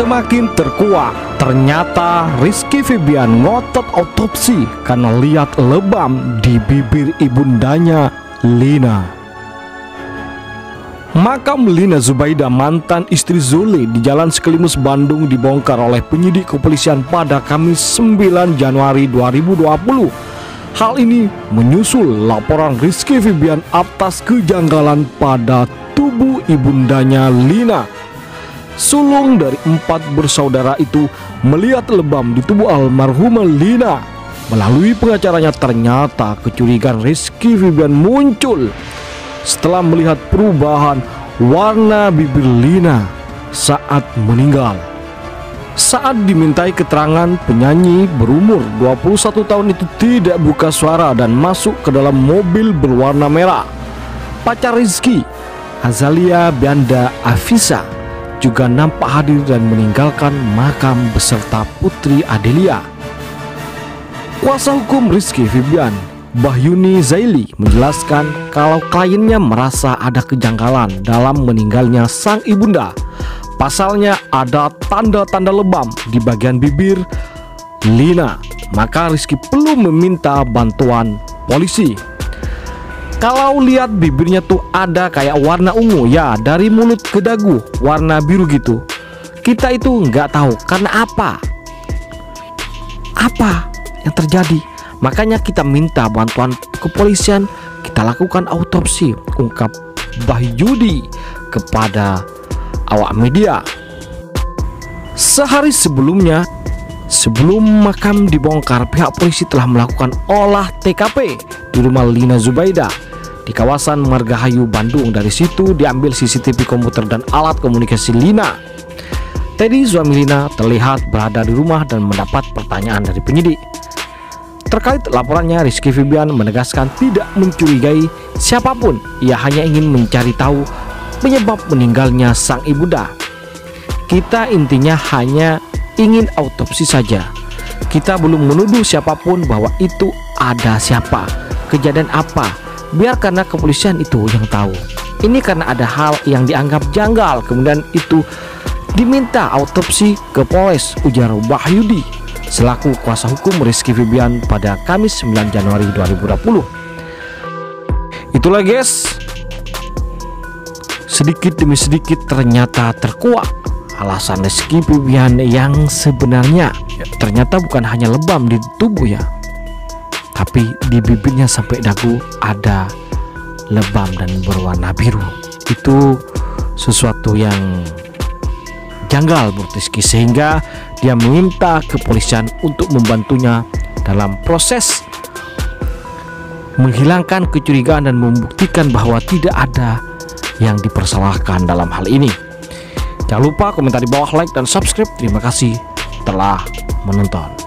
Semakin terkuak, ternyata Rizky Febian ngotot autopsi karena lihat lebam di bibir ibundanya, Lina. Makam Lina Zubaida mantan istri Zuli di Jalan Sekelimus Bandung dibongkar oleh penyidik kepolisian pada Kamis 9 Januari 2020. Hal ini menyusul laporan Rizky Febian atas kejanggalan pada tubuh ibundanya Lina sulung dari empat bersaudara itu melihat lebam di tubuh almarhumah Lina. Melalui pengacaranya ternyata kecurigaan Rizky Febian muncul setelah melihat perubahan warna bibir Lina saat meninggal. Saat dimintai keterangan, penyanyi berumur 21 tahun itu tidak buka suara dan masuk ke dalam mobil berwarna merah. Pacar Rizky, Azalia Bianda Afisa, juga nampak hadir dan meninggalkan makam beserta putri Adelia. Kuasa hukum Rizky Fibian, Bahyuni Zaili menjelaskan kalau kliennya merasa ada kejanggalan dalam meninggalnya sang ibunda. Pasalnya ada tanda-tanda lebam di bagian bibir Lina, maka Rizky perlu meminta bantuan polisi. Kalau lihat bibirnya tuh ada kayak warna ungu ya dari mulut ke dagu warna biru gitu. Kita itu nggak tahu karena apa. Apa yang terjadi? Makanya kita minta bantuan kepolisian, kita lakukan autopsi, ungkap Bahyudi kepada awak media. Sehari sebelumnya, sebelum makam dibongkar, pihak polisi telah melakukan olah TKP di rumah Lina Zubaida di kawasan Margahayu, Bandung. Dari situ diambil CCTV komputer dan alat komunikasi Lina. Teddy suami Lina terlihat berada di rumah dan mendapat pertanyaan dari penyidik. Terkait laporannya, Rizky Febian menegaskan tidak mencurigai siapa pun. Ia hanya ingin mencari tahu penyebab meninggalnya sang ibunda. Kita intinya hanya ingin autopsi saja. Kita belum menuduh siapa pun bahwa itu ada siapa, kejadian apa, biar karena kepolisian itu yang tahu. Ini karena ada hal yang dianggap janggal, kemudian itu diminta autopsi ke Polres ujar Wahyudi. Selaku kuasa hukum Rizky Febian pada Kamis 9 Januari 2020. Itulah guys, sedikit demi sedikit ternyata terkuak alasan Rizky Febian yang sebenarnya. Ternyata bukan hanya lebam di tubuh ya tapi di bibirnya sampai dagu ada lebam dan berwarna biru itu sesuatu yang janggal buat Rizky sehingga dia meminta kepolisian untuk membantunya dalam proses menghilangkan kecurigaan dan membuktikan bahwa tidak ada yang dipersalahkan dalam hal ini. Jangan lupa komentar di bawah like dan subscribe. Terima kasih telah menonton.